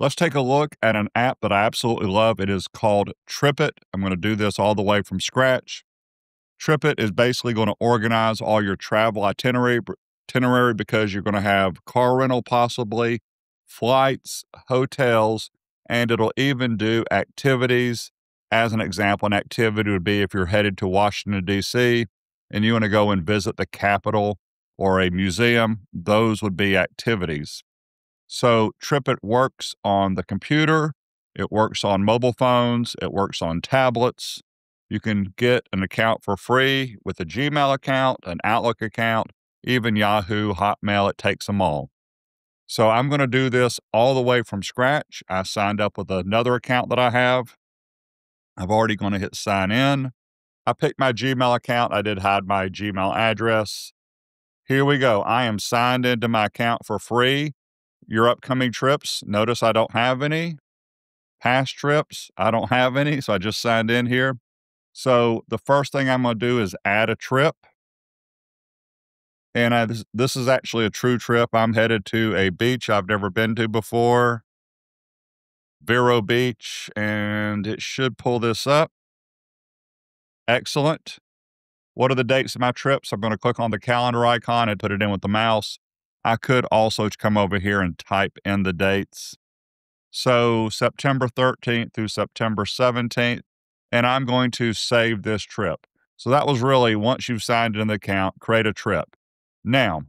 Let's take a look at an app that I absolutely love. It is called TripIt. I'm going to do this all the way from scratch. TripIt is basically going to organize all your travel itinerary, itinerary because you're going to have car rental possibly, flights, hotels, and it'll even do activities. As an example, an activity would be if you're headed to Washington, D.C., and you want to go and visit the Capitol or a museum, those would be activities. So TripIt works on the computer, it works on mobile phones, it works on tablets. You can get an account for free with a Gmail account, an Outlook account, even Yahoo, Hotmail, it takes them all. So I'm going to do this all the way from scratch. I signed up with another account that I have. I've already going to hit sign in. I picked my Gmail account. I did hide my Gmail address. Here we go. I am signed into my account for free. Your upcoming trips, notice I don't have any. Past trips, I don't have any. So I just signed in here. So the first thing I'm going to do is add a trip. And I, this, is actually a true trip. I'm headed to a beach I've never been to before, Vero Beach, and it should pull this up. Excellent. What are the dates of my trips? I'm going to click on the calendar icon and put it in with the mouse. I could also come over here and type in the dates. So September 13th through September 17th, and I'm going to save this trip. So that was really once you've signed in the account, create a trip. Now,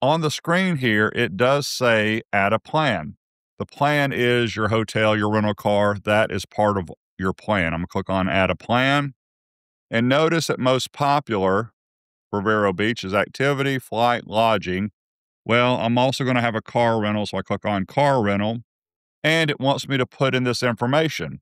on the screen here, it does say add a plan. The plan is your hotel, your rental car. That is part of your plan. I'm going to click on add a plan. And notice that most popular for Vero Beach is activity, flight, lodging. Well, I'm also going to have a car rental. So I click on car rental and it wants me to put in this information.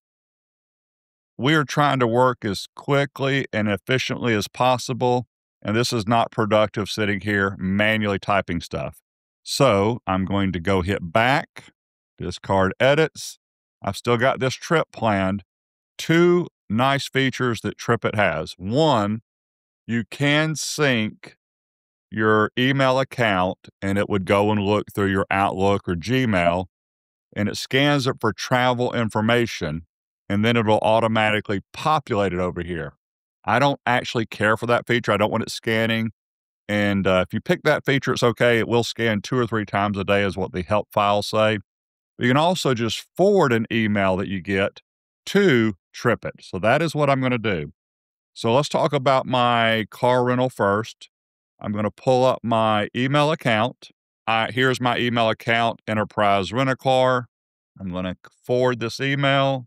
We are trying to work as quickly and efficiently as possible. And this is not productive sitting here manually typing stuff. So I'm going to go hit back, discard edits. I've still got this trip planned. Two nice features that TripIt has. One, you can sync your email account and it would go and look through your Outlook or Gmail and it scans it for travel information and then it'll automatically populate it over here. I don't actually care for that feature. I don't want it scanning. And uh, if you pick that feature, it's okay. It will scan two or three times a day, is what the help files say. But you can also just forward an email that you get to TripIt. So that is what I'm going to do. So let's talk about my car rental first. I'm going to pull up my email account. Uh, here's my email account, Enterprise Rent a Car. I'm going to forward this email.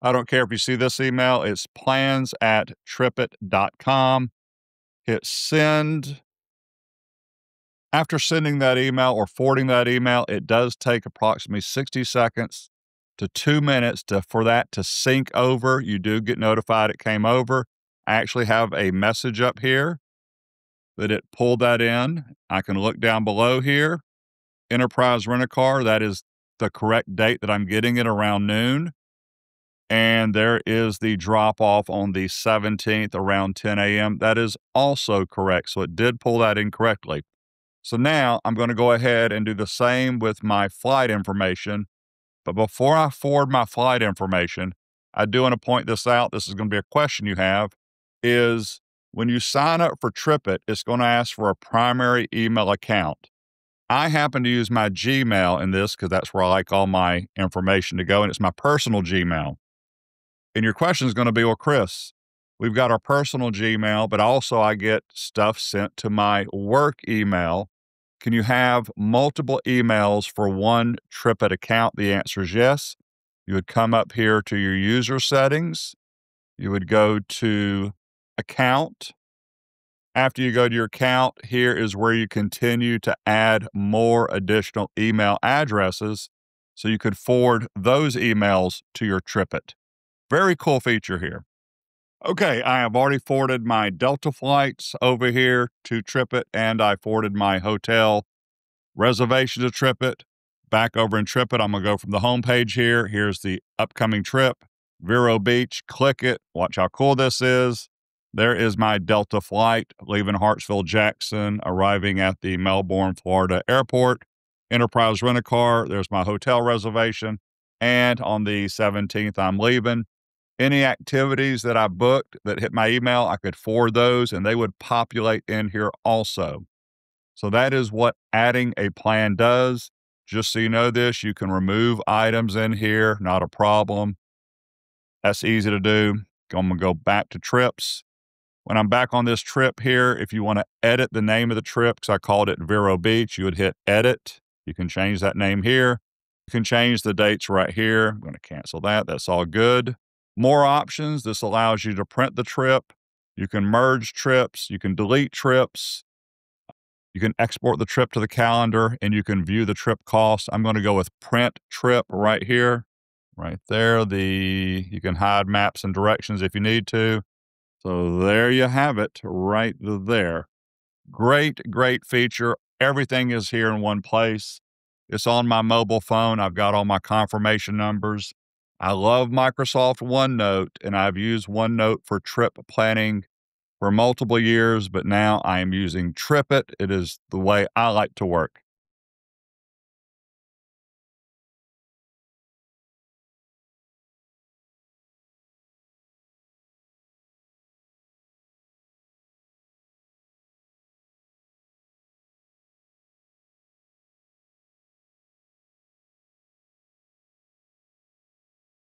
I don't care if you see this email, it's plans at tripit.com. Hit send. After sending that email or forwarding that email, it does take approximately 60 seconds to two minutes to, for that to sync over. You do get notified it came over. I actually have a message up here that it pulled that in. I can look down below here. Enterprise Rent a Car, that is the correct date that I'm getting it around noon. And there is the drop off on the 17th around 10 a.m. That is also correct. So it did pull that in correctly. So now I'm going to go ahead and do the same with my flight information but before I forward my flight information, I do want to point this out. This is going to be a question you have is when you sign up for TripIt, it's going to ask for a primary email account. I happen to use my Gmail in this because that's where I like all my information to go, and it's my personal Gmail. And your question is going to be, well, Chris, we've got our personal Gmail, but also I get stuff sent to my work email can you have multiple emails for one TripIt account? The answer is yes. You would come up here to your user settings. You would go to account. After you go to your account, here is where you continue to add more additional email addresses so you could forward those emails to your TripIt. Very cool feature here. Okay, I have already forwarded my Delta flights over here to TripIt, and I forwarded my hotel reservation to TripIt. Back over in TripIt, I'm going to go from the home page here. Here's the upcoming trip, Vero Beach. Click it. Watch how cool this is. There is my Delta flight leaving Hartsfield Jackson, arriving at the Melbourne, Florida airport. Enterprise Rent a Car, there's my hotel reservation. And on the 17th, I'm leaving. Any activities that I booked that hit my email, I could forward those and they would populate in here also. So that is what adding a plan does. Just so you know this, you can remove items in here, not a problem. That's easy to do. I'm to go back to trips. When I'm back on this trip here, if you want to edit the name of the trip, because I called it Vero Beach, you would hit edit. You can change that name here. You can change the dates right here. I'm to cancel that. That's all good. More options. This allows you to print the trip. You can merge trips. You can delete trips. You can export the trip to the calendar and you can view the trip cost. I'm going to go with print trip right here, right there. The you can hide maps and directions if you need to. So there you have it right there. Great, great feature. Everything is here in one place. It's on my mobile phone. I've got all my confirmation numbers. I love Microsoft OneNote and I've used OneNote for trip planning for multiple years, but now I am using TripIt. It is the way I like to work.